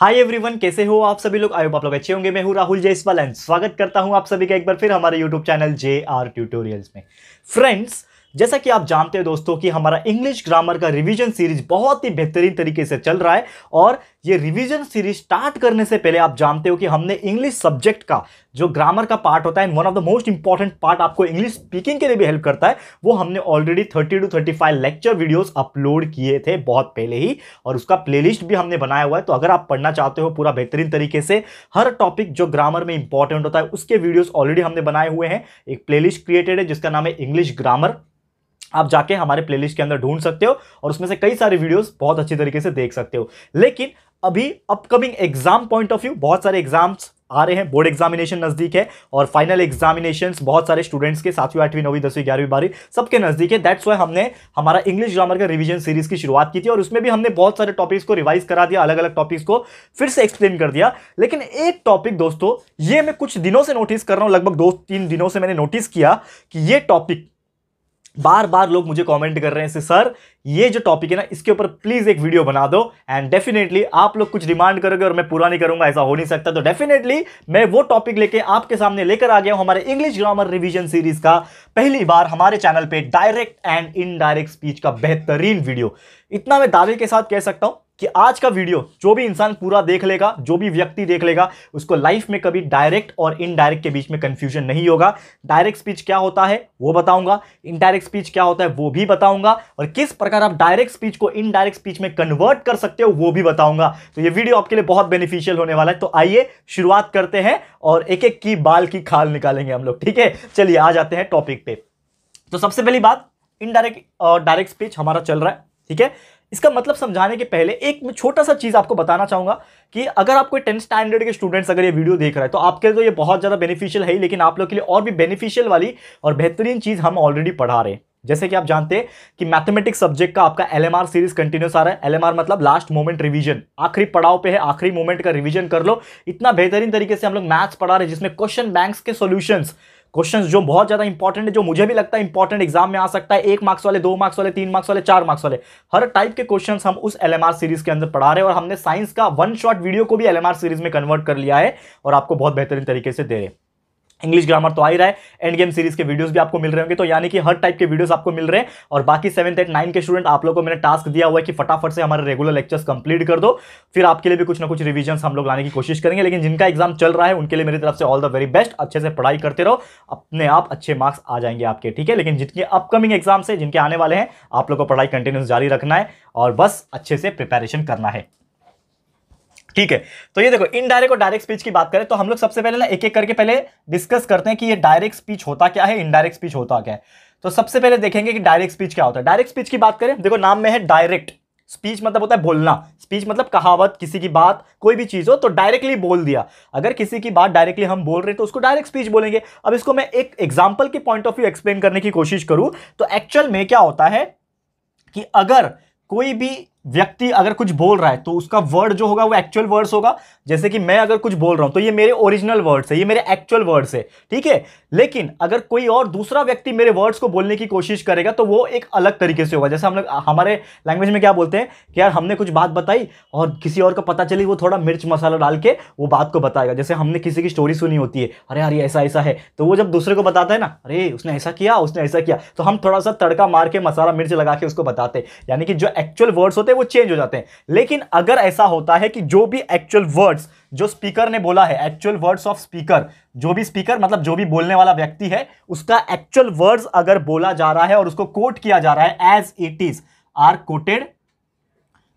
Hi everyone कैसे हो आप सभी लोग? आयो आप लोग अच्छे होंगे। मैं हूँ राहुल जयसवाल एंड स्वागत करता हूँ आप सभी का एक बार फिर हमारे YouTube channel J R tutorials में। फ्रेंड्स जैसा कि आप जानते हैं दोस्तों कि हमारा इंग्लिश ग्रामर का रिवीजन सीरीज़ बहुत ही बेहतरीन तरीके से चल रहा है और ये रिवीजन सीरीज़ स्टार्ट करने से पहले आप जानते हो कि हमने इंग्लिश सब्जेक्ट का, जो ग्रामर का पार्ट होता है one of the most important part आपको इंग्लिश स्पीकिंग के लिए भी हेल्प करता है, वो हमने already 30 to 35 lecture videos upload किए थे बहुत पहले ही, और उसका प्लेलिस्ट भी हमने बनाया हुआ है। तो अगर आप पढ़ना चाहते हो पूरा बेहतरीन तरीके से, हर टॉपिक जो ग्रामर में इंपॉर्टेंट होता है, उसके वीडियोज़ ऑलरेडी हमने बनाए हुए हैं। एक प्लेलिस्ट क्रिएटेड है, जिसका नाम है इंग्लिश ग्रामर आप जाके हमारे प्लेलिस्ट के अंदर ढूंढ सकते हो, और उसमें से कई सारे वीडियोस बहुत अच्छी तरीके से देख सकते हो। लेकिन अभी upcoming exam point of view बहुत सारे एग्ज़ाम्स आ रहे हैं। बोर्ड एग्जामिनेशन नज़दीक है और फाइनल एग्जामिनेशन बहुत सारे स्टूडेंट्स के सातवीं, आठवीं, नौवीं, दसवीं, ग्यारहवीं, बारहवीं सबके नज़दीक है। दैट्स वाई हमने हमारा इंग्लिश ग्रामर का रिवीजन सीरीज़ की शुरुआत की थी और उसमें भी हमने बहुत सारे टॉपिक्स को रिवाइज करा दिया अलग अलग टॉपिक्स को फिर से एक्सप्लेन कर दिया। लेकिन एक टॉपिक दोस्तों, ये मैं कुछ दिनों से नोटिस कर रहा हूँ, लगभग दो तीन दिनों से मैंने नोटिस किया कि ये टॉपिक बार बार लोग मुझे कमेंट कर रहे हैं सर, ये जो टॉपिक है ना, इसके ऊपर प्लीज़ एक वीडियो बना दो एंड डेफिनेटली आप लोग कुछ डिमांड करोगे और मैं पूरा नहीं करूँगा, ऐसा हो नहीं सकता। तो डेफिनेटली मैं वो टॉपिक लेके आपके सामने लेकर आ गया हूँ हमारे इंग्लिश ग्रामर रिवीजन सीरीज़ का पहली बार हमारे चैनल पे डायरेक्ट एंड इनडायरेक्ट स्पीच का बेहतरीन वीडियो इतना मैं दावे के साथ कह सकता हूँ कि आज का वीडियो, जो भी इंसान पूरा देख लेगा, जो भी व्यक्ति देख लेगा, उसको लाइफ में कभी डायरेक्ट और इनडायरेक्ट के बीच में कंफ्यूजन नहीं होगा। डायरेक्ट स्पीच क्या होता है, वो बताऊँगा। इनडायरेक्ट स्पीच क्या होता है, वो भी बताऊँगा। और किस प्रकार आप डायरेक्ट स्पीच को इनडायरेक्ट स्पीच में कन्वर्ट कर सकते हो, वो भी बताऊँगा। तो ये वीडियो आपके लिए बहुत बेनिफिशियल होने वाला है। तो आइए, शुरुआत करते हैं और एक एक की बाल की खाल निकालेंगे हम लोग, ठीक है? चलिए, आ जाते हैं टॉपिक पे। तो सबसे पहली बात इनडायरेक्ट डायरेक्ट स्पीच हमारा चल रहा है, ठीक है? इसका मतलब समझाने के पहले एक छोटा सा चीज़ आपको बताना चाहूँगा कि अगर आप कोई टेंथ स्टैंडर्ड के स्टूडेंट्स अगर ये वीडियो देख रहे हैं तो आपके लिए तो ये बहुत ज़्यादा बेनिफिशियल है लेकिन आप लोग के लिए और भी बेनिफिशियल वाली और बेहतरीन चीज़ हम ऑलरेडी पढ़ा रहे हैं। जैसे कि आप जानते हैं कि मैथमेटिक्स सब्जेक्ट का आपका एलएमआर सीरीज़ कंटिन्यूस आ रहा है। एलएमआर मतलब लास्ट मोमेंट रिवीजन आखिरी पड़ाव पे है, आखिरी मोमेंट का रिवीजन कर लो। इतना बेहतरीन तरीके से हम लोग मैथ्स पढ़ा रहे हैं, जिसमें क्वेश्चन बैंक्स के सॉल्यूशंस क्वेश्चंस जो बहुत ज़्यादा इंपॉर्टेंट है, जो मुझे भी लगता है इंपॉर्टेंट एग्ज़ाम में आ सकता है, एक मार्क्स वाले, दो मार्क्स वाले, तीन मार्क्स वाले, चार मार्क्स वाले। हर टाइप के क्वेश्चंस हम उस एलएमआर सीरीज़ के अंदर पढ़ा रहे हैं और हमने साइंस का वन शॉट वीडियो को भी एलएमआर सीरीज़ में कन्वर्ट कर लिया है और आपको बहुत बेहतरीन तरीके से दे रहे हैं। इंग्लिश ग्रामर तो आ ही रहा है। एंड गेम सीरीज़ के वीडियोस भी आपको मिल रहे होंगे। तो यानी कि हर टाइप के वीडियोस आपको मिल रहे हैं। और बाकी सेवंथ एट नाइन के स्टूडेंट आप लोगों को मैंने टास्क दिया हुआ है कि फटाफट से हमारे रेगुलर लेक्चर्स कंप्लीट कर दो। फिर आपके लिए भी कुछ ना कुछ रिविजन हम लोग लाने की कोशिश करेंगे। लेकिन जिनका एग्ज़ाम चल रहा है, उनके लिए मेरी तरफ़ से ऑल द वेरी बेस्ट अच्छे से पढ़ाई करते रहो। अपने आप अच्छे मार्क्स आ जाएँगे आपके, ठीक है? लेकिन जिनके अपकमिंग एग्ज़ाम से जिनके आने वाले हैं, आप लोग को पढ़ाई कंटिन्यूस जारी रखना है। और बस अच्छे से प्रिपेरेशन करना है। ठीक है? तो ये देखो इनडायरेक्ट और डायरेक्ट स्पीच की बात करें तो हम लोग सबसे पहले ना एक एक करके पहले डिस्कस करते हैं कि ये डायरेक्ट स्पीच होता क्या है इनडायरेक्ट स्पीच होता क्या है। तो सबसे पहले देखेंगे कि डायरेक्ट स्पीच क्या होता है। डायरेक्ट स्पीच की बात करें, देखो, नाम में है डायरेक्ट स्पीच मतलब होता है बोलना। स्पीच मतलब कहावत, किसी की बात, कोई भी चीज़ हो तो डायरेक्टली बोल दिया। अगर किसी की बात डायरेक्टली हम बोल रहे हैं तो उसको डायरेक्ट स्पीच बोलेंगे। अब इसको मैं एक एग्ज़ाम्पल के पॉइंट ऑफ़ व्यू एक्सप्लेन करने की कोशिश करूँ तो एक्चुअल में क्या होता है कि अगर कोई भी व्यक्ति अगर कुछ बोल रहा है तो उसका वर्ड जो होगा, वो एक्चुअल वर्ड्स होगा। जैसे कि मैं अगर कुछ बोल रहा हूँ तो ये मेरे ओरिजिनल वर्ड्स है, ये मेरे एक्चुअल वर्ड्स है, ठीक है? लेकिन अगर कोई और दूसरा व्यक्ति मेरे वर्ड्स को बोलने की कोशिश करेगा तो वो एक अलग तरीके से होगा। जैसे हम लोग, हमारे लैंग्वेज में क्या बोलते हैं कि यार, हमने कुछ बात बताई और किसी और को पता चली, वो थोड़ा मिर्च मसाला डाल के वो बात को बताएगा। जैसे हमने किसी की स्टोरी सुनी होती है, अरे यार, ये ऐसा ऐसा है तो वो जब दूसरे को बताता है ना, अरे, उसने ऐसा किया, उसने ऐसा किया तो हम थोड़ा सा तड़का मार के मसाला, मिर्च लगा के उसको बताते यानी कि जो एक्चुअल वर्ड्स होते वो चेंज हो जाते हैं। लेकिन अगर ऐसा होता है कि जो भी एक्चुअल वर्ड्स जो स्पीकर ने बोला है एक्चुअल वर्ड्स ऑफ़ स्पीकर जो भी स्पीकर मतलब जो भी बोलने वाला व्यक्ति है, उसका एक्चुअल वर्ड्स अगर बोला जा रहा है और उसको कोट किया जा रहा है as it is or quoted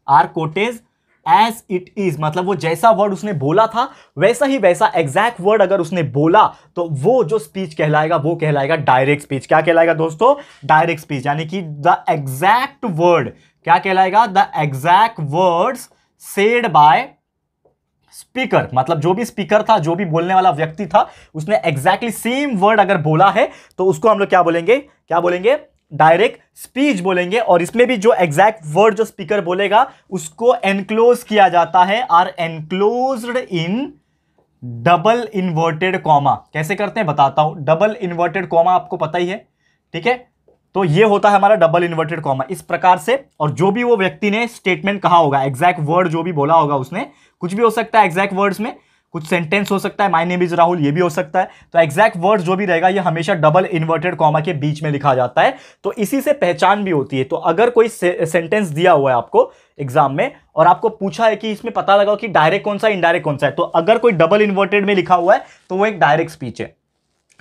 or quotes as it is मतलब वो जैसा वर्ड उसने बोला था, वैसा ही वैसा एग्जैक्ट वर्ड अगर उसने बोला तो वो जो स्पीच कहलाएगा, वो कहलाएगा डायरेक्ट स्पीच क्या कहलाएगा दोस्तों? डायरेक्ट स्पीच यानी कि द एग्जैक्ट वर्ड क्या कहलाएगा? The exact words said by speaker मतलब जो भी स्पीकर था, जो भी बोलने वाला व्यक्ति था, उसने एग्जैक्टली सेम वर्ड अगर बोला है तो उसको हम लोग क्या बोलेंगे? क्या बोलेंगे? डायरेक्ट स्पीच बोलेंगे, और इसमें भी जो एग्जैक्ट वर्ड जो स्पीकर बोलेगा, उसको एनक्लोज किया जाता है or enclosed in double inverted comma कैसे करते हैं? बताता हूँ। डबल इन्वर्टेड कॉमा आपको पता ही है, ठीक है? तो ये होता है हमारा डबल इन्वर्टेड कॉमा इस प्रकार से, और जो भी वो व्यक्ति ने स्टेटमेंट कहा होगा एग्जैक्ट वर्ड जो भी बोला होगा उसने, कुछ भी हो सकता है एग्जैक्ट वर्ड्स में, कुछ सेंटेंस हो सकता है माई नेम इज़ राहुल ये भी हो सकता है तो एग्जैक्ट वर्ड जो भी रहेगा, ये हमेशा डबल इन्वर्टेड कॉमा के बीच में लिखा जाता है तो इसी से पहचान भी होती है तो अगर कोई सेंटेंस दिया हुआ है आपको एग्ज़ाम में, और आपको पूछा है कि इसमें पता लगा कि डायरेक्ट कौन सा इनडायरेक्ट कौन सा है तो अगर कोई डबल इन्वर्टेड में लिखा हुआ है तो वो एक डायरेक्ट स्पीच है।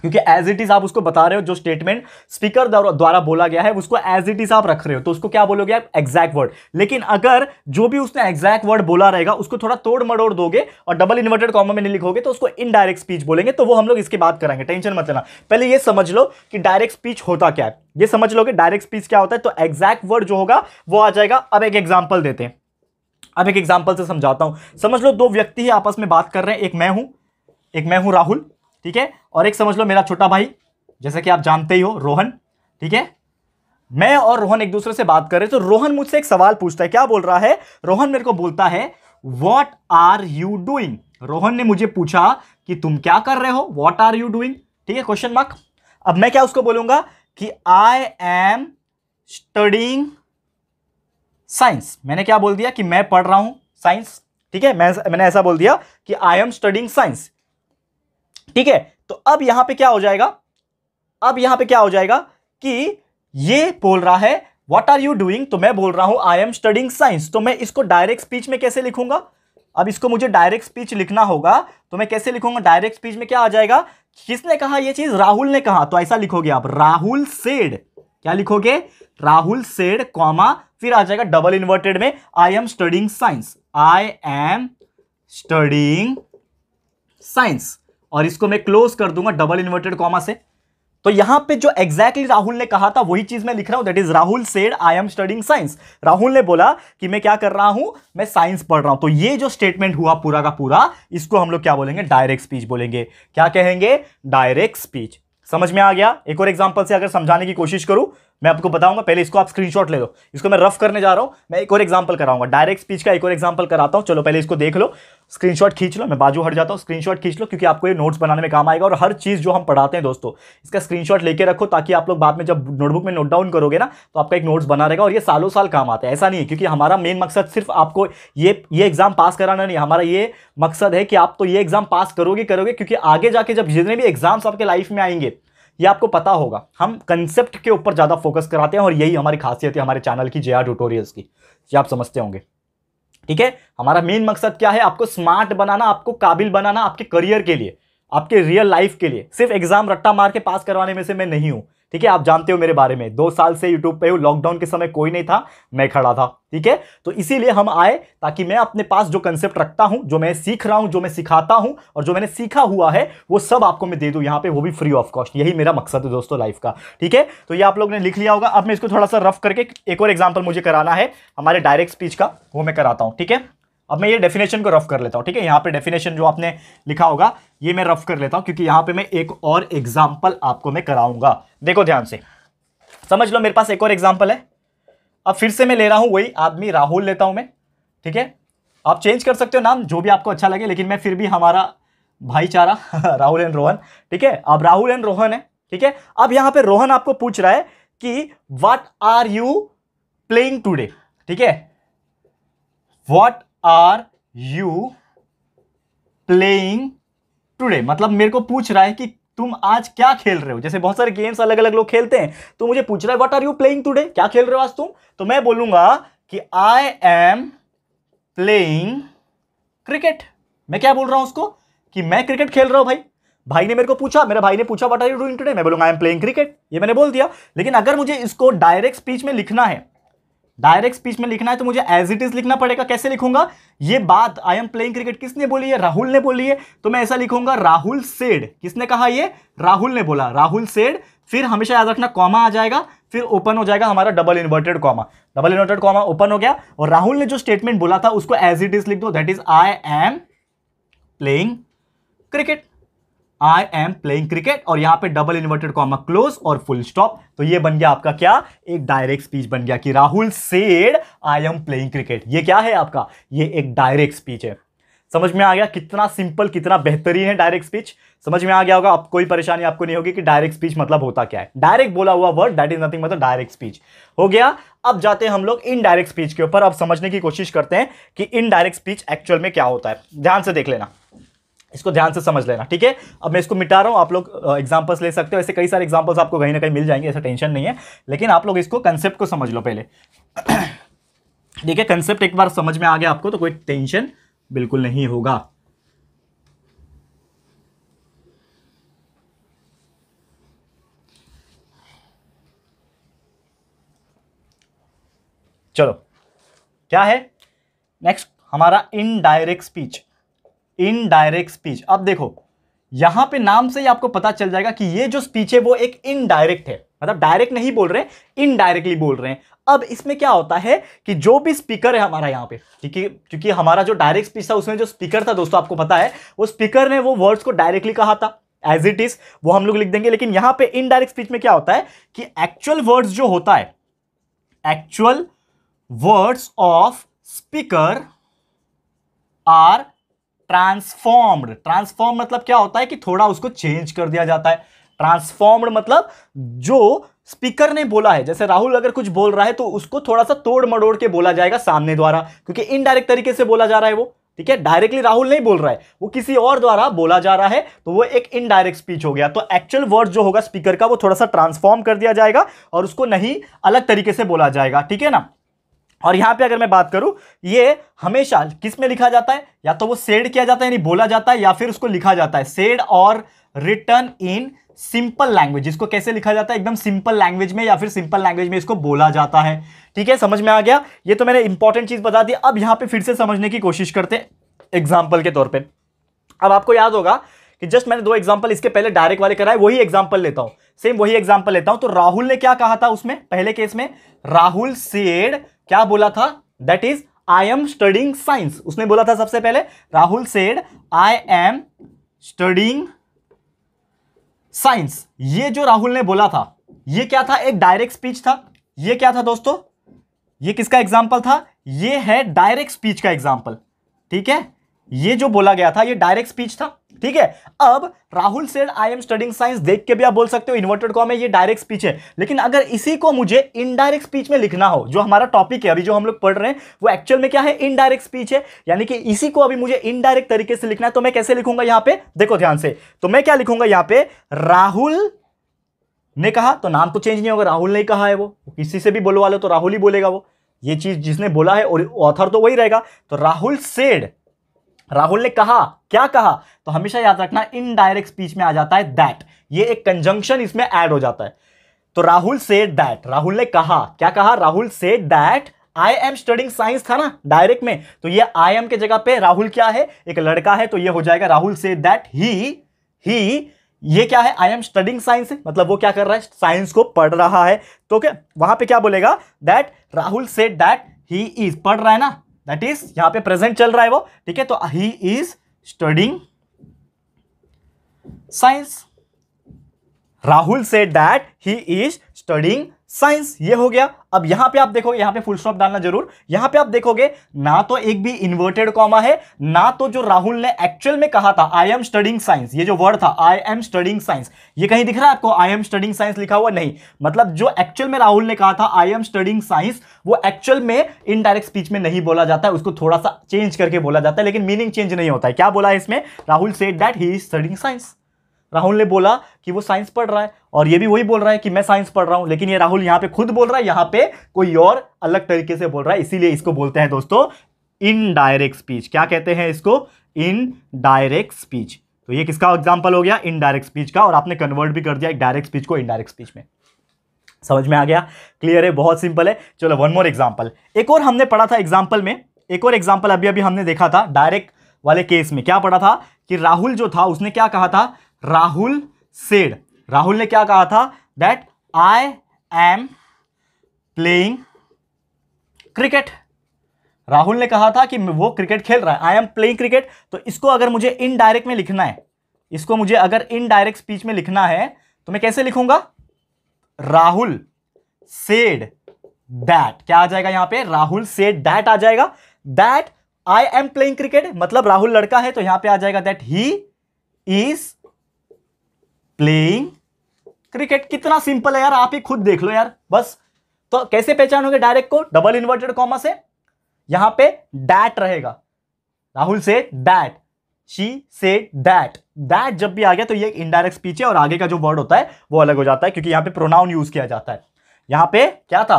क्योंकि एज इट इज़ आप उसको बता रहे हो, जो स्टेटमेंट स्पीकर द्वारा बोला गया है, उसको एज इट इज़ आप रख रहे हो तो उसको क्या बोलोगे आप? एग्जैक्ट वर्ड लेकिन अगर जो भी उसने एग्जैक्ट वर्ड बोला रहेगा, उसको थोड़ा तोड़ मड़ोड़ दोगे और डबल इन्वर्टेड कॉमा में नहीं लिखोगे तो उसको इनडायरेक्ट स्पीच बोलेंगे तो वो हम लोग इसकी बात करेंगे टेंशन मत लेना। पहले ये समझ लो कि डायरेक्ट स्पीच होता क्या है। ये समझ लो कि डायरेक्ट स्पीच क्या होता है तो एग्जैक्ट वर्ड जो होगा, वो आ जाएगा। अब एक एग्ज़ाम्पल देते हैं। अब एक एग्ज़ाम्पल से समझाता हूँ। समझ लो, दो व्यक्ति ही आपस में बात कर रहे हैं। एक मैं हूँ, एक मैं हूँ राहुल। ठीक है? और एक समझ लो मेरा छोटा भाई, जैसे कि आप जानते ही हो, रोहन, ठीक है? मैं और रोहन एक दूसरे से बात कर रहे तो रोहन मुझसे एक सवाल पूछता है, क्या बोल रहा है? रोहन मेरे को बोलता है what are you doing Rohan ने मुझे पूछा कि तुम क्या कर रहे हो? वॉट आर यू डूइंग ठीक है क्वेश्चन मार्क अब मैं क्या उसको बोलूँगा कि आई एम स्टडिंग साइंस मैंने क्या बोल दिया कि मैं पढ़ रहा हूँ साइंस ठीक है? मैं, मैंने ऐसा बोल दिया कि आई एम स्टडिंग साइंस ठीक है? तो अब यहाँ पे क्या हो जाएगा? अब यहाँ पे क्या हो जाएगा कि ये बोल रहा है वॉट आर यू डूइंग तो मैं बोल रहा हूँ आई एम स्टडिंग साइंस तो मैं इसको डायरेक्ट स्पीच में कैसे लिखूँगा? अब इसको मुझे डायरेक्ट स्पीच लिखना होगा तो मैं कैसे लिखूँगा? डायरेक्ट स्पीच में क्या आ जाएगा? किसने कहा यह चीज़? राहुल ने कहा। तो ऐसा लिखोगे आप, राहुल सेड। क्या लिखोगे? राहुल सेड, कॉमा, फिर आ जाएगा डबल इन्वर्टेड में I am studying science I am studying science और इसको मैं क्लोज कर दूँगा डबल इन्वर्टेड कॉमा से। तो यहाँ पे जो एग्जैक्टली exactly राहुल ने कहा था, वही चीज़ मैं लिख रहा हूँ that is Rahul said I am studying science Rahul ने बोला कि मैं क्या कर रहा हूँ, मैं साइंस पढ़ रहा हूँ। तो ये जो स्टेटमेंट हुआ पूरा का पूरा, इसको हम लोग क्या बोलेंगे? डायरेक्ट स्पीच बोलेंगे। क्या कहेंगे? डायरेक्ट स्पीच समझ में आ गया? एक और एग्ज़ाम्पल से अगर समझाने की कोशिश करूँ, मैं आपको बताऊँगा, पहले इसको आप स्क्रीनशॉट ले लो। इसको मैं रफ करने जा रहा हूँ, मैं एक और एग्ज़ाम्पल कराऊँगा। डायरेक्ट स्पीच का एक और एग्ज़ाम्पल कराता हूँ। चलो, पहले इसको देख लो। स्क्रीनशॉट खींच लो, मैं बाजू हट जाता हूँ, स्क्रीनशॉट खींच लो, क्योंकि आपको ये नोट्स बनाने में काम आएगा और हर चीज़ जो हम पढ़ाते हैं दोस्तों, इसका स्क्रीनशॉट लेके रखो ताकि आप लोग बाद में जब नोटबुक में नोट डाउन करोगे ना तो आपका एक नोट्स बना रहेगा और ये सालों साल काम आता है। ऐसा नहीं है, क्योंकि हमारा मेन मकसद सिर्फ़ आपको ये ये एग्ज़ाम पास कराना नहीं, हमारा ये मकसद है कि आप तो ये एग्ज़ाम पास करोगे करोगे, क्योंकि आगे जाके जब जितने भी एग्ज़ाम्स आपके लाइफ में आएँगे, ये आपको पता होगा। हम कंसेप्ट के ऊपर ज़्यादा फोकस कराते हैं और यही हमारी खासियत है, हमारे चैनल की जे आर की। ये आप समझते होंगे। ठीक है? हमारा मेन मकसद क्या है? आपको स्मार्ट बनाना, आपको काबिल बनाना आपके करियर के लिए, आपके रियल लाइफ के लिए। सिर्फ़ एग्ज़ाम रट्टा मार के पास करवाने में से मैं नहीं हूँ। ठीक है, आप जानते हो मेरे बारे में। दो साल से यूट्यूब पे हूँ लॉकडाउन के समय कोई नहीं था, मैं खड़ा था, ठीक है? तो इसीलिए हम आए ताकि मैं अपने पास जो कंसेप्ट रखता हूँ, जो मैं सीख रहा हूँ, जो मैं सिखाता हूँ और जो मैंने सीखा हुआ है, वो सब आपको मैं दे दूँ यहाँ पे, वो भी फ्री ऑफ़ कॉस्ट यही मेरा मकसद है दोस्तों लाइफ का, ठीक है? तो ये आप लोग ने लिख लिया होगा। अब मैं इसको थोड़ा सा रफ करके एक और एग्ज़ाम्पल मुझे कराना है, हमारे डायरेक्ट स्पीच का, वो मैं कराता हूँ, ठीक है? अब मैं ये डेफिनेशन को रफ कर लेता हूँ, ठीक है? यहाँ पे डेफिनेशन जो आपने लिखा होगा, ये मैं रफ कर लेता हूँ, क्योंकि यहाँ पे मैं एक और एग्ज़ाम्पल आपको मैं कराऊँगा। देखो ध्यान से। समझ लो मेरे पास एक और एग्ज़ाम्पल है। अब फिर से मैं ले रहा हूँ, वही आदमी राहुल लेता हूँ मैं, ठीक है? आप चेंज कर सकते हो नाम, जो भी आपको अच्छा लगे, लेकिन मैं फिर भी हमारा भाईचारा राहुल एंड रोहन, ठीक है? अब राहुल एंड रोहन है, ठीक है? अब यहाँ पे रोहन आपको पूछ रहा है कि what are you playing today ठीक है? What are you playing today? मतलब मेरे को पूछ रहा है कि तुम आज क्या खेल रहे हो? जैसे बहुत सारे गेम्स अलग अलग लोग खेलते हैं तो मुझे पूछ रहा है what are you playing today क्या खेल रहे हो आज तुम? तो मैं बोलूँगा कि आई एम प्लेइंग क्रिकेट मैं क्या बोल रहा हूँ उसको? कि मैं क्रिकेट खेल रहा हूँ भाई। भाई ने मेरे को पूछा, मेरे भाई ने पूछा what are you doing today मैं बोलूँगा आई एम प्लेइंग क्रिकेट ये मैंने बोल दिया। लेकिन अगर मुझे इसको डायरेक्ट स्पीच में लिखना है डायरेक्ट स्पीच में लिखना है तो मुझे एज इट इज़ लिखना पड़ेगा। कैसे लिखूँगा? ये बात आई एम प्लेइंग क्रिकेट किसने बोली है? राहुल ने बोली है। तो मैं ऐसा लिखूँगा, राहुल सेड। किसने कहा ये? राहुल ने बोला। राहुल सेड, फिर हमेशा याद रखना कॉमा आ जाएगा, फिर ओपन हो जाएगा हमारा double inverted comma double inverted comma open हो गया। और राहुल ने जो स्टेटमेंट बोला था, उसको एज इट इज़ लिख दो। That is I am playing cricket I am playing cricket और यहाँ पे डबल इन्वर्टेड कॉमा क्लोज और फुल स्टॉप तो ये बन गया आपका क्या? एक डायरेक्ट स्पीच बन गया कि Rahul said I am playing cricket ये क्या है आपका? ये एक डायरेक्ट स्पीच है। समझ में आ गया कितना सिंपल कितना बेहतरीन है डायरेक्ट स्पीच समझ में आ गया होगा? अब कोई परेशानी आपको नहीं होगी कि डायरेक्ट स्पीच मतलब होता क्या है। डायरेक्ट बोला हुआ वर्ड दैट इज़ नथिंग मतलब डायरेक्ट स्पीच हो गया? अब जाते हैं हम लोग इनडायरेक्ट स्पीच के ऊपर। अब समझने की कोशिश करते हैं कि इनडायरेक्ट स्पीच एक्चुअल में क्या होता है। ध्यान से देख लेना। इसको ध्यान से समझ लेना, ठीक है? अब मैं इसको मिटा रहा हूँ, आप लोग एग्जांपल्स ले सकते हो। ऐसे कई सारे एग्जांपल्स आपको कहीं ना कहीं मिल जाएँगे, ऐसा टेंशन नहीं है। लेकिन आप लोग इसको कंसेप्ट को समझ लो पहले। है कंसेप्ट एक बार समझ में आ गया आपको तो कोई टेंशन बिल्कुल नहीं होगा। चलो, क्या है? नेक्स्ट हमारा इनडायरेक्ट स्पीच इनडायरेक्ट स्पीच अब देखो, यहाँ पे नाम से ही आपको पता चल जाएगा कि ये जो स्पीच है, वो एक इनडायरेक्ट है। मतलब डायरेक्ट नहीं बोल रहे इनडायरेक्टली बोल रहे हैं। अब इसमें क्या होता है कि जो भी स्पीकर है हमारा यहाँ पे, ठीक है, क्योंकि हमारा जो डायरेक्ट स्पीच था, उसमें जो स्पीकर था, दोस्तों, आपको पता है, वो स्पीकर ने वो वर्ड्स को डायरेक्टली कहा था। एज इट इज़ वो हम लोग लिख देंगे। लेकिन यहाँ पे इनडायरेक्ट स्पीच में क्या होता है कि एक्चुअल वर्ड्स जो होता है actual words of speaker are transformed. Transform मतलब क्या होता है कि थोड़ा उसको चेंज कर दिया जाता है। ट्रांसफॉर्म्ड मतलब जो स्पीकर ने बोला है, जैसे राहुल अगर कुछ बोल रहा है तो उसको थोड़ा सा तोड़ मड़ोड़ के बोला जाएगा सामने द्वारा, क्योंकि इनडायरेक्ट तरीके से बोला जा रहा है वो, ठीक है? डायरेक्टली राहुल नहीं बोल रहा है, वो किसी और द्वारा बोला जा रहा है तो वो एक इनडायरेक्ट स्पीच हो गया। तो एक्चुअल वर्ड जो होगा स्पीकर का, वो थोड़ा सा ट्रांसफॉर्म कर दिया जाएगा और उसको नहीं अलग तरीके से बोला जाएगा, ठीक है ना? और यहाँ पे अगर मैं बात करूँ, ये हमेशा किसमें लिखा जाता है? या तो वो सेड किया जाता है, यानी बोला जाता है, या फिर उसको लिखा जाता है। सेड और रिटर्न इन सिंपल लैंग्वेज इसको कैसे लिखा जाता है? एकदम सिंपल लैंग्वेज में या फिर सिंपल लैंग्वेज में इसको बोला जाता है। ठीक है, समझ में आ गया? ये तो मैंने इंपॉर्टेंट चीज़ बता दी। अब यहाँ पे फिर से समझने की कोशिश करते हैं एग्ज़ाम्पल के तौर पर अब आपको याद होगा कि जस्ट मैंने दो एग्ज़ाम्पल इसके पहले डायरेक्ट वाले कराए, वही एग्ज़ाम्पल लेता हूँ। सेम वही एग्ज़ाम्पल लेता हूँ। तो राहुल ने क्या कहा था उसमें? पहले केस में, राहुल सेड क्या बोला था? That is I am studying science उसने बोला था सबसे पहले, Rahul said I am studying science ये जो राहुल ने बोला था, ये क्या था? एक डायरेक्ट स्पीच था। ये क्या था दोस्तों? ये किसका एग्ज़ाम्पल था? ये है डायरेक्ट स्पीच का एग्ज़ाम्पल ठीक है? ये जो बोला गया था, ये डायरेक्ट स्पीच था, ठीक है? अब Rahul said I am studying science देख के भी आप बोल सकते हो इन्वर्टेड कॉम है ये डायरेक्ट स्पीच है। लेकिन अगर इसी को मुझे इनडायरेक्ट स्पीच में लिखना हो, जो हमारा टॉपिक है, अभी जो हम लोग पढ़ रहे हैं, वो एक्चुअल में क्या है? इनडायरेक्ट स्पीच है। यानी कि इसी को अभी मुझे इनडायरेक्ट तरीके से लिखना है तो मैं कैसे लिखूँगा यहाँ पे? देखो ध्यान से तो मैं क्या लिखूँगा यहाँ पे? राहुल ने कहा तो नाम तो चेंज नहीं होगा, राहुल ने कहा है वो। किसी से भी बोलवा लो तो राहुल ही बोलेगा वो। ये चीज़ जिसने बोला है, और ऑथर तो वही रहेगा। तो राहुल सेड राहुल ने कहा, क्या कहा? तो हमेशा याद रखना इनडायरेक्ट स्पीच में आ जाता है दैट ये एक कंजंक्शन इसमें ऐड हो जाता है। तो राहुल सेड दैट राहुल ने कहा, क्या कहा? Rahul said that I am studying science था ना डायरेक्ट में। तो ये आई एम के जगह पे राहुल क्या है? एक लड़का है तो ये हो जाएगा राहुल से दैट ही ही ये क्या है? आई एम स्टडिंग साइंस मतलब वो क्या कर रहा है? साइंस को पढ़ रहा है। तो क्या, वहाँ पे क्या बोलेगा? That Rahul say that he is पढ़ रहा है ना? दैट इज़ यहाँ पे प्रेजेंट चल रहा है वो, ठीक है? तो he is studying science Rahul said that he is studying science, ये हो गया। अब यहाँ पे आप देखोगे, यहाँ पे फुल स्टॉप डालना ज़रूर। यहाँ पे आप देखोगे, ना तो एक भी इन्वर्टेड कॉमा है, ना तो जो राहुल ने एक्चुअल में कहा था आई एम स्टडिंग साइंस ये जो वर्ड था आई एम स्टडिंग साइंस ये कहीं दिख रहा है आपको? आई एम स्टडिंग साइंस लिखा हुआ? नहीं। मतलब जो एक्चुअल में राहुल ने कहा था आई एम स्टडिंग साइंस वो एक्चुअल में इनडायरेक्ट स्पीच में नहीं बोला जाता है, उसको थोड़ा सा चेंज करके बोला जाता है, लेकिन मीनिंग चेंज नहीं होता है। क्या बोला है इसमें? Rahul said that he is studying science Rahul ने बोला कि वो साइंस पढ़ रहा है, और ये भी वही बोल रहा है कि मैं साइंस पढ़ रहा हूँ, लेकिन ये राहुल यहाँ पे खुद बोल रहा है, यहाँ पे कोई और अलग तरीके से बोल रहा है, इसीलिए इसको बोलते हैं दोस्तों इनडायरेक्ट स्पीच क्या कहते हैं इसको? इनडायरेक्ट स्पीच तो ये किसका एग्ज़ाम्पल हो गया? इनडायरेक्ट स्पीच का, और आपने कन्वर्ट भी कर दिया एक डायरेक्ट स्पीच को इनडायरेक्ट स्पीच में। समझ में आ गया? क्लियर है? बहुत सिंपल है। चलो वन मोर एग्ज़ाम्पल एक और हमने पढ़ा था एग्ज़ाम्पल में, एक और एग्ज़ाम्पल अभी अभी हमने देखा था डायरेक्ट वाले केस में। क्या पढ़ा था? कि राहुल जो था, उसने क्या कहा था? राहुल सेड। राहुल ने क्या कहा था? That I am playing cricket Rahul ने कहा था कि वो क्रिकेट खेल रहा है। आई एम प्लेइंग क्रिकेट तो इसको अगर मुझे इनडायरेक्ट में लिखना है, इसको मुझे अगर इनडायरेक्ट स्पीच में लिखना है तो मैं कैसे लिखूँगा? राहुल सेड दैट क्या आ जाएगा यहाँ पे? राहुल सेड दैट आ जाएगा। That I am playing cricket मतलब राहुल लड़का है तो यहाँ पे आ जाएगा that he is playing cricket कितना सिंपल है यार, आप ही खुद देख लो यार, बस। तो कैसे पहचानोगे डायरेक्ट को? डबल इन्वर्टेड कॉमा से। यहाँ पे डैट रहेगा। Rahul said that she said that that जब भी आ गया तो ये इनडायरेक्ट स्पीच है और आगे का जो वर्ड होता है, वो अलग हो जाता है, क्योंकि यहाँ पे प्रोनाउन यूज़ किया जाता है। यहाँ पे क्या था?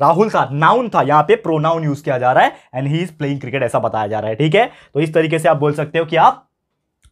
राहुल था नाउन था, यहाँ पे प्रोनाउन यूज़ किया जा रहा है and he is playing cricket ऐसा बताया जा रहा है, ठीक है? तो इस तरीके से आप बोल सकते हो कि आप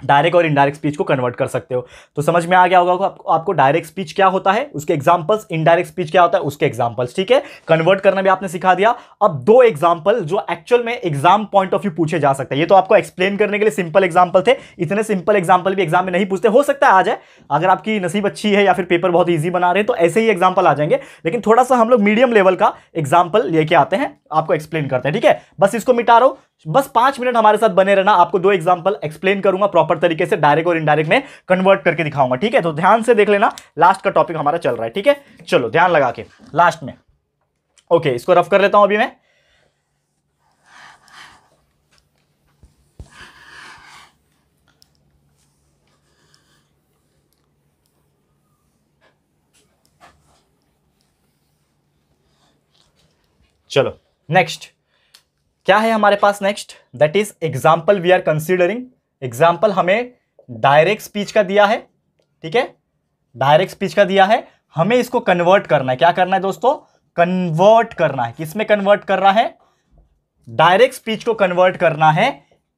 डायरेक्ट और इनडायरेक्ट स्पीच को कन्वर्ट कर सकते हो। तो समझ में आ गया होगा आपको, आपको डायरेक्ट स्पीच क्या होता है उसके एग्जांपल्स इनडायरेक्ट स्पीच क्या होता है उसके एग्जांपल्स ठीक है? कन्वर्ट करना भी आपने सिखा दिया। अब दो एग्जांपल जो एक्चुअल में एग्ज़ाम पॉइंट ऑफ़ व्यू पूछे जा सकते हैं। ये तो आपको एक्सप्लेन करने के लिए सिंपल एग्ज़ाम्पल थे। इतने सिंपल एग्ज़ाम्पल भी एग्ज़ाम में नहीं पूछते। हो सकता है आ जाए। अगर आपकी नसीब अच्छी है या फिर पेपर बहुत ईजी बना रहे हैं तो ऐसे ही एग्ज़ाम्पल आ जाएँगे। लेकिन थोड़ा सा हम लोग मीडियम लेवल का एग्ज़ाम्पल लेके आते हैं आपको एक्सप्लेन करते हैं ठीक है? बस इसको मिटा रहा बस पाँच मिनट हमारे साथ बने रहना, आपको दो एग्जांपल एक्सप्लेन करूँगा प्रॉपर तरीके से डायरेक्ट और इनडायरेक्ट में कन्वर्ट करके दिखाऊँगा, ठीक है? तो ध्यान से देख लेना लास्ट का टॉपिक हमारा चल रहा है, ठीक है? चलो, ध्यान लगा के लास्ट में। ओके इसको रफ कर लेता हूँ अभी मैं। चलो नेक्स्ट क्या है हमारे पास next that is example we are considering example हमें डायरेक्ट स्पीच का दिया है, ठीक है? डायरेक्ट स्पीच का दिया है। हमें इसको कन्वर्ट करना है। क्या करना है दोस्तों? कन्वर्ट करना है। किसमें कन्वर्ट कर रहा है? डायरेक्ट स्पीच को कन्वर्ट करना है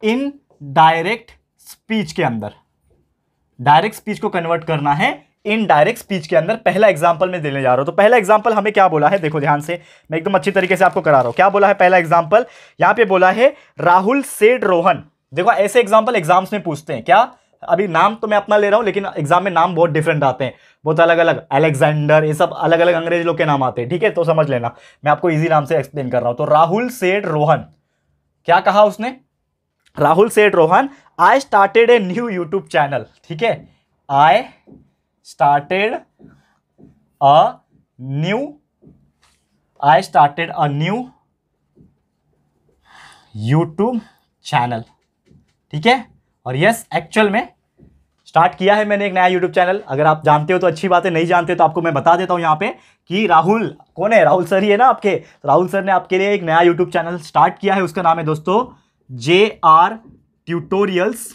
इन डायरेक्ट स्पीच के अंदर। डायरेक्ट स्पीच को कन्वर्ट करना है इन डायरेक्ट स्पीच के अंदर पहला एग्ज़ाम्पल मैं देने जा रहा हूँ। तो पहला एग्ज़ाम्पल हमें क्या बोला है? देखो ध्यान से, मैं एकदम अच्छी तरीके से आपको करा रहा हूँ। क्या बोला है पहला एग्ज़ाम्पल यहाँ पे बोला है राहुल सेड रोहन। देखो, ऐसे एग्ज़ाम्पल एग्ज़ाम्स में पूछते हैं। क्या? अभी नाम तो मैं अपना ले रहा हूँ, लेकिन एग्ज़ाम में नाम बहुत डिफरेंट आते हैं। बहुत अलग अलग अलेक्जेंडर ये सब अलग अलग अंग्रेज़ लोग के नाम आते हैं। ठीक है? तो समझ लेना। मैं आपको इजी नाम से एक्सप्लेन कर रहा हूँ। तो राहुल सेठ रोहन। क्या कहा उसने? Rahul said Rohan I started a new YouTube channel ठीक है? I started a new, I started a new YouTube channel ठीक है? और यस एक्चुअल में स्टार्ट किया है मैंने एक नया यूट्यूब चैनल अगर आप जानते हो तो अच्छी बात है, नहीं जानते तो आपको मैं बता देता हूँ यहाँ पे कि राहुल, कौन है? राहुल सर ही है ना आपके? तो राहुल सर ने आपके लिए एक नया यूट्यूब चैनल स्टार्ट किया है, उसका नाम है दोस्तों जे आर ट्यूटोरियल्स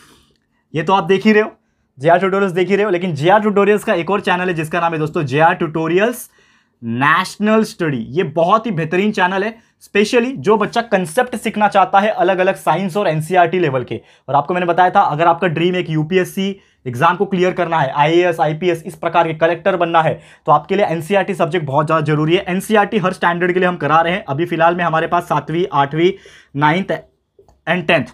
ये तो आप देख ही रहे हो। जे आर ट्यूटोरियल्स देख ही रहे हो, लेकिन जे आर ट्यूटोरियल्स का एक और चैनल है जिसका नाम है दोस्तों J R tutorials national study ये बहुत ही बेहतरीन चैनल है स्पेशली जो बच्चा कंसेप्ट सीखना चाहता है अलग अलग साइंस और एनसीईआरटी लेवल के। और आपको मैंने बताया था, अगर आपका ड्रीम एक यूपीएससी एग्ज़ाम को क्लियर करना है आईएएस आईपीएस इस प्रकार के कलेक्टर बनना है तो आपके लिए एनसीईआरटी सब्जेक्ट बहुत ज़्यादा ज़रूरी है। एनसीईआरटी हर स्टैंडर्ड के लिए हम करा रहे हैं। अभी फ़िलहाल में हमारे पास सातवीं, आठवीं नाइन्थ एंड टेंथ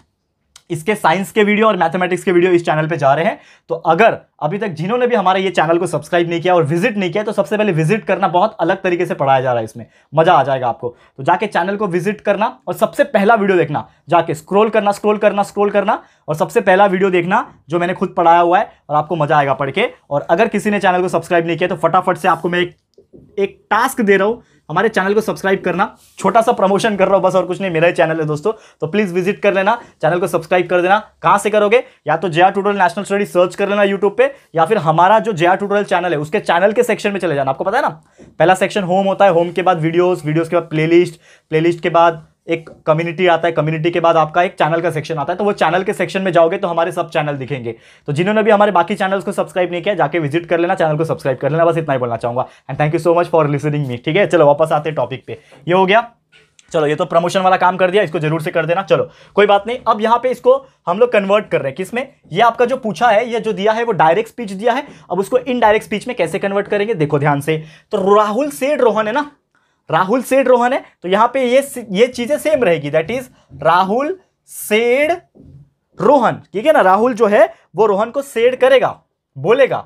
इसके साइंस के वीडियो और मैथमेटिक्स के वीडियो इस चैनल पे जा रहे हैं। तो अगर अभी तक जिन्होंने भी हमारे ये चैनल को सब्सक्राइब नहीं किया और विज़िट नहीं किया तो सबसे पहले विज़िट करना बहुत अलग तरीके से पढ़ाया जा रहा है इसमें। मज़ा आ जाएगा आपको। तो जाके चैनल को विज़िट करना और सबसे पहला वीडियो देखना। जाके स्क्रोल करना स्क्रोल करना स्क्रोल करना और सबसे पहला वीडियो देखना जो मैंने खुद पढ़ाया हुआ है और आपको मज़ा आएगा पढ़ के। और अगर किसी ने चैनल को सब्सक्राइब नहीं किया तो फटाफट से आपको मैं एक एक टास्क दे रहा हूँ। हमारे चैनल को सब्सक्राइब करना। छोटा सा प्रमोशन कर रहा हूँ, बस और कुछ नहीं, मेरा ही चैनल है दोस्तों। तो प्लीज़ विज़िट कर लेना चैनल को सब्सक्राइब कर देना। कहाँ से करोगे? या तो Jaya tutorial national study search कर लेना यूट्यूब पे, या फिर हमारा जो जया ट्यूटोरियल चैनल है, उसके चैनल के सेक्शन में चले जाना। आपको पता है ना? पहला सेक्शन होम होता है होम के बाद वीडियोज़ वीडियोज़ के बाद प्ले लिस्ट के बाद एक कम्युनिटी आता है कम्युनिटी के बाद आपका एक चैनल का सेक्शन आता है तो वो चैनल के सेक्शन में जाओगे तो हमारे सब चैनल दिखेंगे। तो जिन्होंने भी हमारे बाकी चैनल्स को सब्सक्राइब नहीं किया, जाके विज़िट कर लेना चैनल को सब्सक्राइब कर लेना, बस इतना ही बोलना चाहूँगा। And thank you so much for listening me ठीक है? चलो, वापस आते हैं टॉपिक पे। ये हो गया। चलो, ये तो प्रमोशन वाला काम कर दिया, इसको ज़रूर से कर देना। चलो, कोई बात नहीं, अब यहाँ पे इसको हम लोग कन्वर्ट कर रहे हैं। किसमें? ये आपका जो पूछा है, ये जो दिया है, वो डायरेक्ट स्पीच दिया है। अब उसको इनडायरेक्ट स्पीच में कैसे कन्वर्ट करेंगे? देखो ध्यान से। तो राहुल सेठ रोहन है ना राहुल सेड रोहन है तो यहाँ पे ये ये चीज़ें सेम रहेगी। That is Rahul said Rohan, ठीक है ना? राहुल जो है, वो रोहन को सेड करेगा, बोलेगा।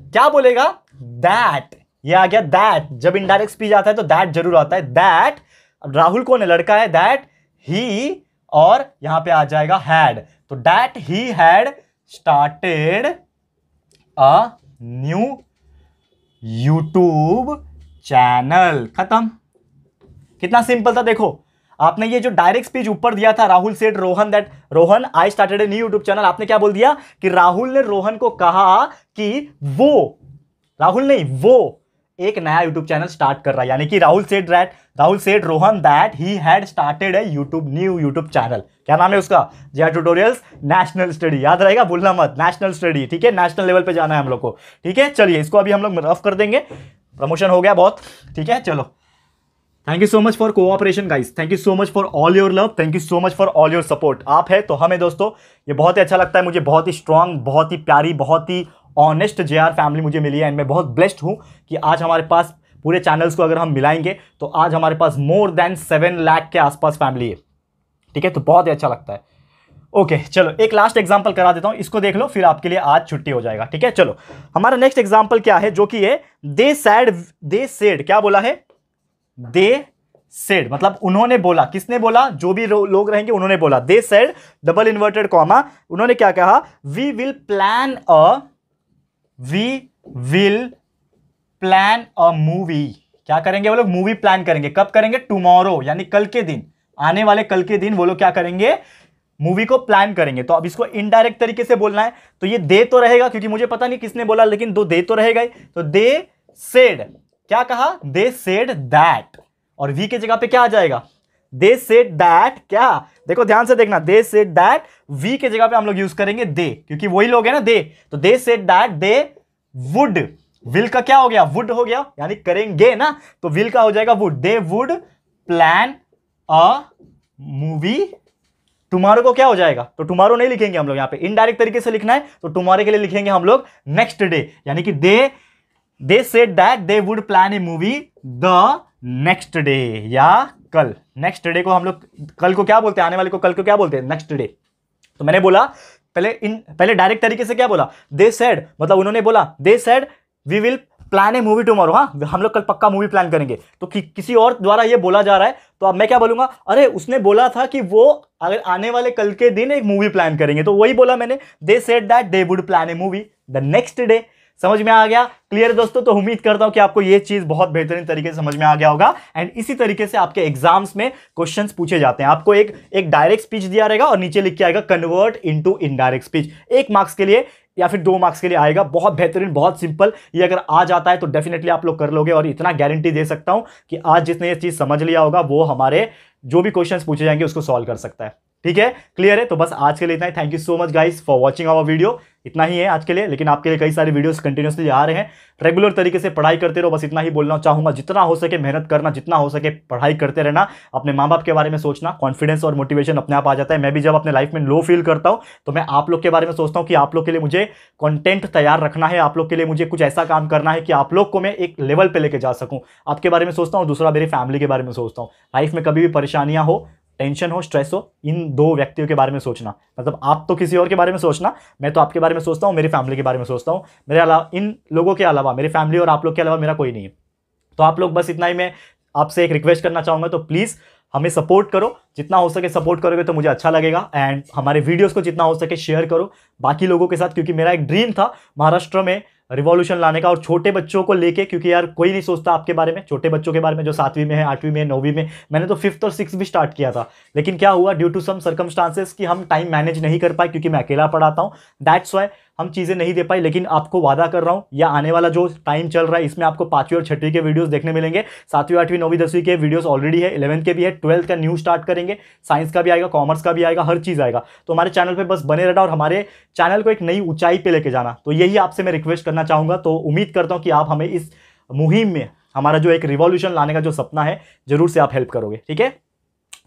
क्या बोलेगा? दैट ये आ गया दैट जब इनडायरेक्ट स्पीच आता है तो दैट ज़रूर आता है। दैट राहुल कौन है? लड़का है। दैट ही और यहाँ पे आ जाएगा हैड तो that he had started a new YouTube channel खत्म। कितना सिंपल था, देखो। आपने ये जो डायरेक्ट स्पीच ऊपर दिया था Rahul said Rohan that Rohan I started a new YouTube channel आपने क्या बोल दिया? कि राहुल ने रोहन को कहा कि वो, राहुल नहीं, वो एक नया यूट्यूब चैनल स्टार्ट कर रहा है। यानी कि Rahul said that Rahul said Rohan that he had started a YouTube new YouTube channel क्या नाम है उसका? जे ट्यूटोरियल्स नेशनल स्टडी याद रहेगा, भूलना मत नेशनल स्टडी ठीक है? नेशनल लेवल पे जाना है हम लोग को, ठीक है? चलिए, इसको अभी हम लोग रफ कर देंगे। प्रमोशन हो गया बहुत, ठीक है? चलो। Thank you so much for cooperation guys thank you so much for all your love thank you so much for all your support आप है तो हमें दोस्तों ये बहुत ही अच्छा लगता है मुझे बहुत ही स्ट्रांग बहुत ही प्यारी बहुत ही ऑनेस्ट जे फैमिली मुझे मिली है एंड मैं बहुत ब्लेस्ड हूँ कि आज हमारे पास पूरे चैनल्स को अगर हम मिलाएँगे तो आज हमारे पास मोर देन सेवन लाख के आसपास फैमिली है। ठीक है? तो बहुत ही अच्छा लगता है। ओके okay, चलो एक लास्ट एग्जांपल करा देता हूँ। इसको देख लो फिर आपके लिए आज छुट्टी हो जाएगा। ठीक है? चलो हमारा नेक्स्ट एग्जांपल क्या है? जो कि है दे सैड दे सेड क्या बोला है? दे सेड मतलब उन्होंने बोला, किसने बोला? जो भी लोग रहेंगे, उन्होंने बोला। They said double inverted comma उन्होंने क्या कहा? We will plan a we will plan a movie क्या करेंगे वो लोग? मूवी प्लान करेंगे। कब करेंगे? टुमारो यानी कल के दिन। आने वाले कल के दिन वो लोग क्या करेंगे? मूवी को प्लान करेंगे। तो अब इसको इनडायरेक्ट तरीके से बोलना है। तो ये दे तो रहेगा, क्योंकि मुझे पता नहीं किसने बोला, लेकिन दो दे तो रहेगा तो दे सेड क्या कहा? दे सेड दैट और वी के जगह पे क्या आ जाएगा? दे सेड दैट क्या? देखो, ध्यान से देखना। दे सेड दैट वी के जगह पे हम लोग यूज़ करेंगे दे क्योंकि वही लोग है ना दे तो they said that they would will का क्या हो गया? वुड हो गया। यानी करेंगे ना तो विल का हो जाएगा would they would plan a movie tomorrow को क्या हो जाएगा? तो टुमारो नहीं लिखेंगे हम लोग यहाँ पे। इनडायरेक्ट तरीके से लिखना है तो टुमारो के लिए लिखेंगे हम लोग नेक्स्ट डे यानी कि they they said that they would plan a movie the next day या कल। नेक्स्ट डे को हम लोग कल को क्या बोलते हैं? आने वाले को कल को क्या बोलते हैं? नेक्स्ट डे तो मैंने बोला पहले इन पहले डायरेक्ट तरीके से क्या बोला? दे सेड मतलब उन्होंने बोला they said we will plan a movie tomorrow हाँ हम लोग कल पक्का मूवी प्लान करेंगे। तो कि, किसी और द्वारा ये बोला जा रहा है तो अब मैं क्या बोलूँगा? अरे उसने बोला था कि वो अगर आने वाले कल के दिन एक मूवी प्लान करेंगे। तो वही बोला मैंने। They said that they would plan a movie the next day समझ में आ गया? क्लियर दोस्तों तो उम्मीद करता हूँ कि आपको ये चीज़ बहुत बेहतरीन तरीके से समझ में आ गया होगा। एंड इसी तरीके से आपके एग्ज़ाम्स में क्वेश्चंस पूछे जाते हैं। आपको एक एक डायरेक्ट स्पीच दिया रहेगा और नीचे लिख के आएगा कन्वर्ट इनटू इनडायरेक्ट स्पीच एक मार्क्स के लिए या फिर दो मार्क्स के लिए आएगा। बहुत बेहतरीन, बहुत सिंपल ये अगर आ जाता है तो डेफिनेटली आप लोग कर लोगे और इतना गारंटी दे सकता हूँ कि आज जिसने ये चीज़ समझ लिया होगा, वो हमारे जो भी क्वेश्चन पूछे जाएँगे उसको सॉल्व कर सकता है। ठीक है? क्लियर है? तो बस आज के लिए इतना ही। Thank you so much guys for watching our video इतना ही है आज के लिए, लेकिन आपके लिए कई सारे वीडियोस कंटिन्यूसली आ रहे हैं। रेगुलर तरीके से पढ़ाई करते रहो, बस इतना ही बोलना चाहूँगा। जितना हो सके मेहनत करना, जितना हो सके पढ़ाई करते रहना। अपने माँ बाप के बारे में सोचना। कॉन्फिडेंस और मोटिवेशन अपने आप आ जाता है। मैं भी जब अपने लाइफ में लो फील करता हूँ तो मैं आप लोग के बारे में सोचता हूँ कि आप लोग के लिए मुझे कॉन्टेंट तैयार रखना है। आप लोग के लिए मुझे कुछ ऐसा काम करना है कि आप लोग को मैं एक लेवल पर लेके जा सकूँ। आपके बारे में सोचता हूँ, दूसरा मेरी फैमिली के बारे में सोचता हूँ। लाइफ में कभी भी परेशानियाँ हो टेंशन हो, स्ट्रेस हो, इन दो व्यक्तियों के बारे में सोचना। मतलब आप तो किसी और के बारे में सोचना, मैं तो आपके बारे में सोचता हूँ, मेरी फैमिली के बारे में सोचता हूँ। मेरे अलावा इन लोगों के अलावा, मेरी फैमिली और आप लोग के अलावा मेरा कोई नहीं है। तो आप लोग बस इतना ही मैं आपसे एक रिक्वेस्ट करना चाहूँगा तो प्लीज़ हमें सपोर्ट करो। जितना हो सके सपोर्ट करोगे तो मुझे अच्छा लगेगा, एंड हमारे वीडियोस को जितना हो सके शेयर करो बाकी लोगों के साथ, क्योंकि मेरा एक ड्रीम था महाराष्ट्र में रिवॉल्यूशन लाने का और छोटे बच्चों को लेके, क्योंकि यार कोई नहीं सोचता आपके बारे में, छोटे बच्चों के बारे में, जो सातवीं में है, आठवीं में, नौवीं में, मैंने तो फिफ्थ और सिक्स भी स्टार्ट किया था। लेकिन क्या हुआ ड्यू टू सम सर्कमस्टांसेस कि हम टाइम मैनेज नहीं कर पाए, क्योंकि मैं अकेला पढ़ाता हूँ। दैट्स वाई हम चीज़ें नहीं दे पाई, लेकिन आपको वादा कर रहा हूँ, या आने वाला जो टाइम चल रहा है, इसमें आपको पांचवीं और छठवीं के वीडियोस देखने मिलेंगे। सातवीं, आठवीं, नौवीं, दसवीं के वीडियोस ऑलरेडी है इलेवंथ के भी है ट्वेल्थ का न्यू स्टार्ट करेंगे साइंस का भी आएगा कॉमर्स का भी आएगा, हर चीज़ आएगा। तो हमारे चैनल पर बस बने रहना और हमारे चैनल को एक नई ऊंचाई पर लेके जाना। तो यही आपसे मैं रिक्वेस्ट करना चाहूँगा। तो उम्मीद करता हूँ कि आप हमें इस मुहिम में हमारा जो एक रिवॉल्यूशन लाने का जो सपना है, ज़रूर से आप हेल्प करोगे। ठीक है?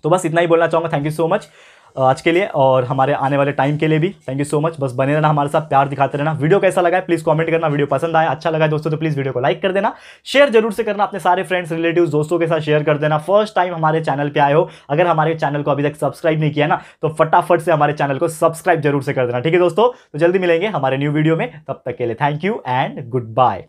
तो बस इतना ही बोलना चाहूँगा। थैंक यू सो मच आज के लिए और हमारे आने वाले टाइम के लिए भी. थैंक यू सो मच बस बने रहना, हमारे साथ प्यार दिखाते रहना. वीडियो कैसा लगा है? प्लीज़ कमेंट करना. वीडियो पसंद आया अच्छा लगा दोस्तों तो प्लीज़ वीडियो को लाइक कर देना. शेयर ज़रूर से करना अपने सारे फ्रेंड्स रिलेटिव दोस्तों के साथ शेयर कर देना. फ़र्स्ट टाइम हमारे चैनल पर आए हो, अगर हमारे चैनल को अभी तक सब्सक्राइब नहीं किया ना तो फटाफट से हमारे चैनल को सब्सक्राइब ज़रूर से कर देना. ठीक है दोस्तों? तो जल्दी मिलेंगे हमारे न्यू वीडियो में. तब तक के लिए thank you and good bye